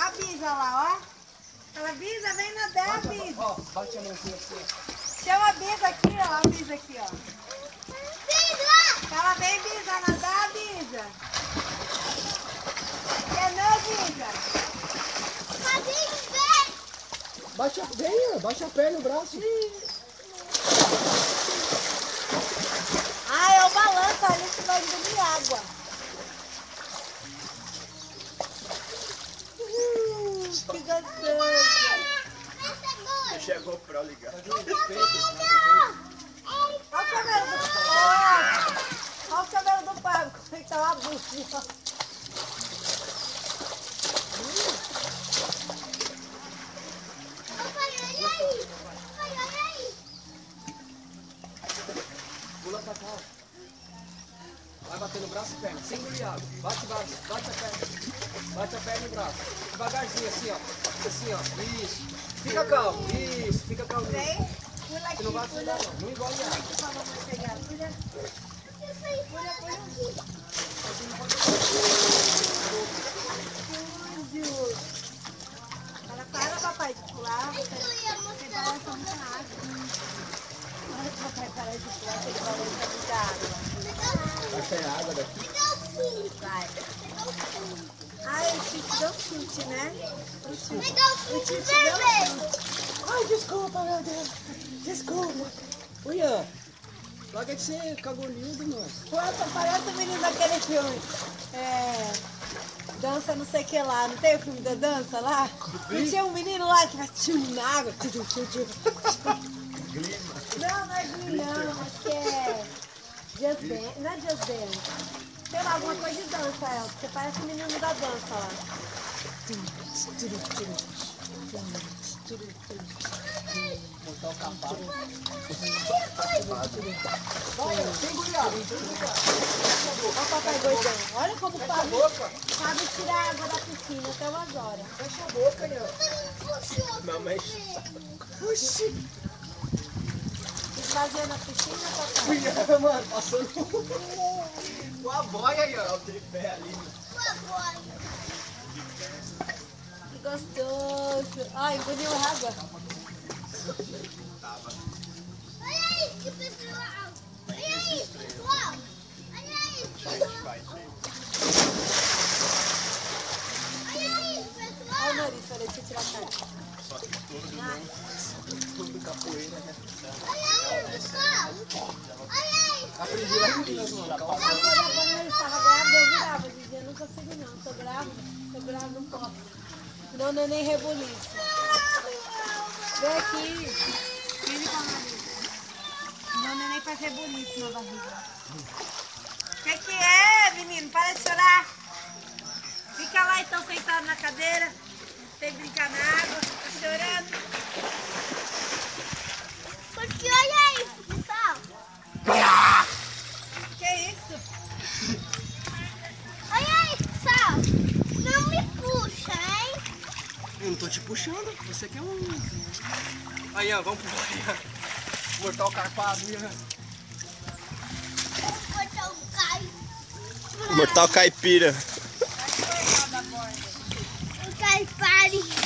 A Bisa lá, ó. Fala, Bisa, vem nadar, Bisa. Ó, bate a mãozinha assim. Chama a Bisa aqui, ó. A Bisa aqui, ó. Fala, vem, Bisa, nadar, Bisa. Quer não, Bisa? Baixa, vem, ó, baixa a perna, o braço. Ah, é o balanço ali que vai engolir água. Uhul, que gostoso. Chegou pra ligar. Olha o cabelo do Pablo, como é que tá uma bucha. Pula pra cá, ó. Vai bater no braço e perna, sem engolir água. Bate, bate, bate a perna. Bate a perna e o braço. Devagarzinho, assim, ó. Assim, ó. Isso. Fica calmo. Isso, fica calmo. Vem, pula Você aqui, não vai afundar, não. Não engole água. Pula. Pula, pula. Sujo. Ai, o Tite deu chute, né? O Tite, o Tite deu chute. Ai, desculpa, meu Deus. Desculpa. Ô, Ian. Larga de ser cagolhudo, mano. Nossa, parece o menino daquele filme. É. Dança não sei o que lá. Não tem o filme da dança lá? E tinha um menino lá que vai tchum na água. Tchum, tchum, tchum. Não, não é Glee, não. Acho que é. Just Dance. Não é Just Dance. Sei lá, alguma coisa de dança, El. Você parece o menino da dança lá. Montar o cavalo. Engolir água. Olha o papai gordão. Olha como Fecha a sabe, boca. sabe tirar água da piscina até umas horas. Fecha a boca, Ian. Mamãe. Oxi. Esvazia na piscina, papai. O Ian, mano, passando com a boia aí, ó. O tripé ali. Que gostoso. Ai, engoliu água. Vai, Ai, Eu tirar a cara. Só que todo Tudo capoeira, né? Aprendi lá em Minas, mano. Calma. estava grávida, eu virava. Eu dizia, não consigo não, tô grávida. Tô grávida, não posso. Não é nem rebuliço. Vem aqui. Vem com a Maria. Senão o neném faz rebuliço na barriga. O que, que é, menino? Para de chorar. Fica lá então sentado na cadeira veio brincar na água, tá chorando. Porque olha isso, pessoal. Que é isso? Olha aí, pessoal. Não me puxa, hein? Eu não tô te puxando, você quer um... Aí, ó, vamos pro aí, ó. Cortar o carpado ali, né? ó. Mortal caipira. Vai cortar da borda. O caipira. ready?